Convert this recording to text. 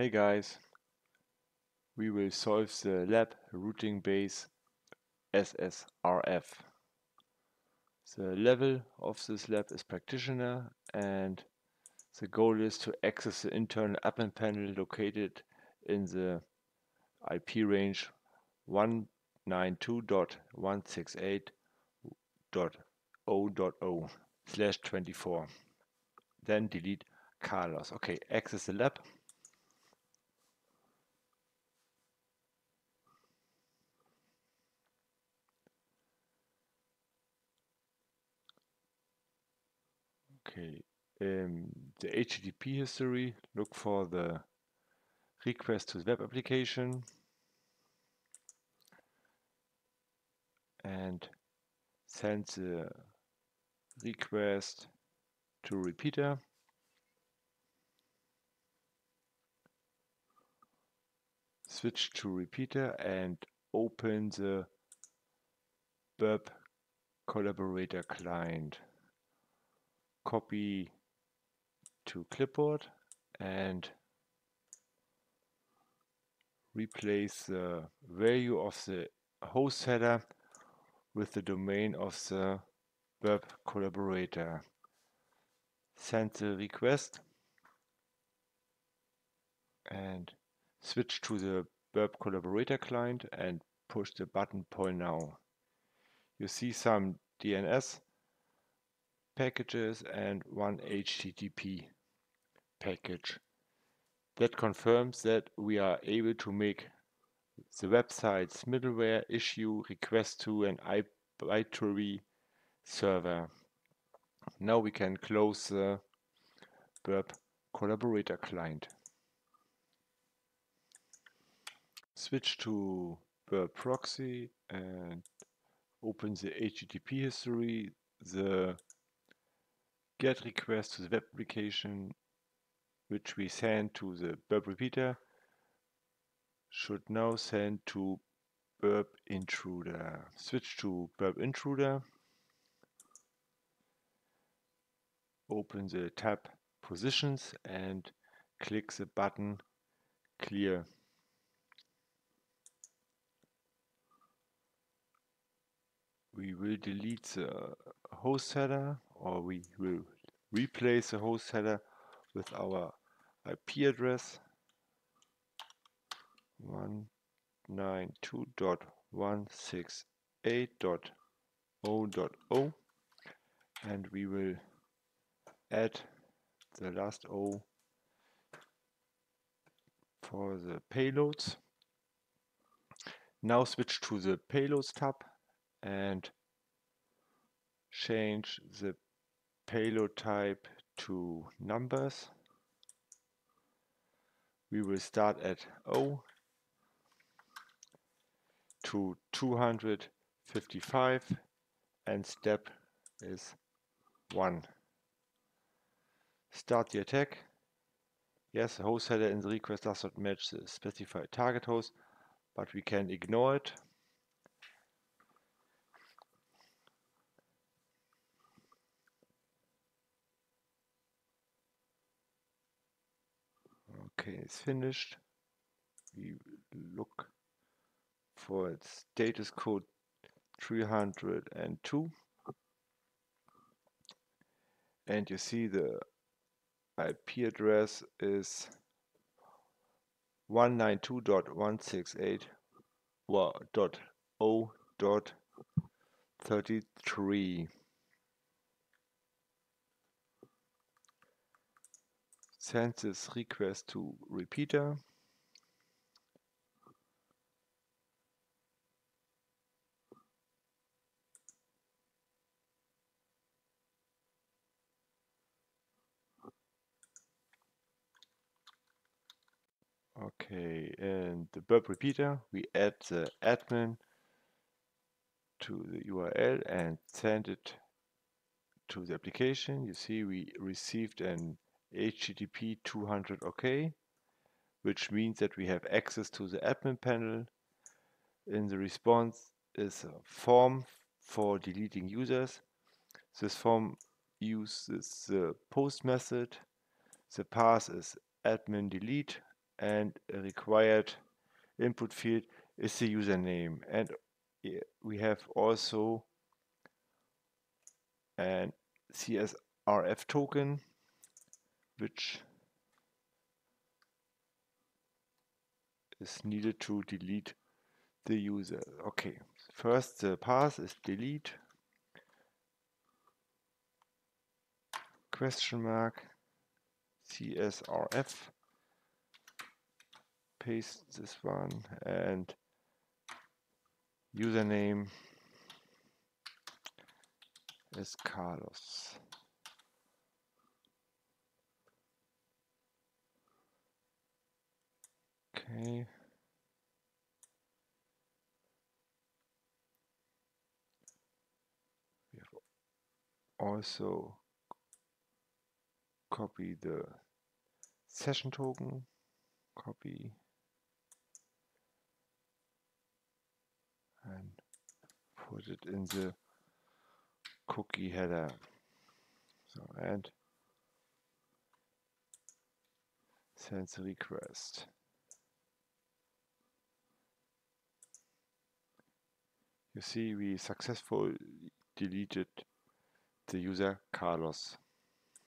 Hey guys, we will solve the lab routing base SSRF. The level of this lab is practitioner and the goal is to access the internal admin panel located in the IP range 192.168.0.0 slash 24. Then delete Carlos. Okay, access the lab. Okay, um, the HTTP history, look for the request to the web application and send the request to repeater. Switch to repeater and open the Burp collaborator client copy to clipboard and replace the value of the host header with the domain of the web collaborator. Send the request and switch to the Burp collaborator client and push the button point now. You see some DNS packages and one HTTP package. That confirms that we are able to make the website's middleware issue request to an iTree server. Now we can close the Burp collaborator client. Switch to Burp proxy and open the HTTP history. The get request to the web application which we send to the burp repeater should now send to burp intruder. Switch to burp intruder. Open the tab positions and click the button clear. We will delete the host header or we will replace the host header with our IP address 192.168.0.0 and we will add the last O for the payloads. Now switch to the payloads tab and change the payload type to numbers. We will start at 0 to 255 and step is 1. Start the attack. Yes, the host header in the request does not match the specified target host, but we can ignore it. Okay, it's finished. We look for its status code 302 and you see the IP address is 192.168.0.33 send this request to repeater. Okay, and the burp repeater, we add the admin to the URL and send it to the application. You see we received an HTTP 200 OK, which means that we have access to the admin panel. In the response is a form for deleting users. This form uses the post method. The path is admin delete and a required input field is the username and we have also an CSRF token which is needed to delete the user. Okay, first the path is delete question mark CSRF paste this one and username is Carlos. Okay. We have also copy the session token, copy and put it in the cookie header. So and send the request. You see we successfully deleted the user Carlos.